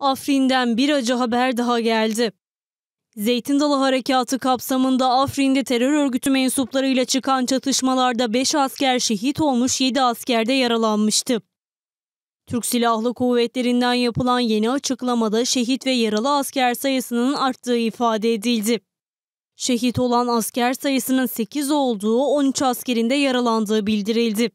Afrin'den bir acı haber daha geldi. Zeytin Dalı Harekatı kapsamında Afrin'de terör örgütü mensuplarıyla çıkan çatışmalarda 5 asker şehit olmuş 7 asker de yaralanmıştı. Türk Silahlı Kuvvetleri'nden yapılan yeni açıklamada şehit ve yaralı asker sayısının arttığı ifade edildi. Şehit olan asker sayısının 8 olduğu 13 askerin de yaralandığı bildirildi.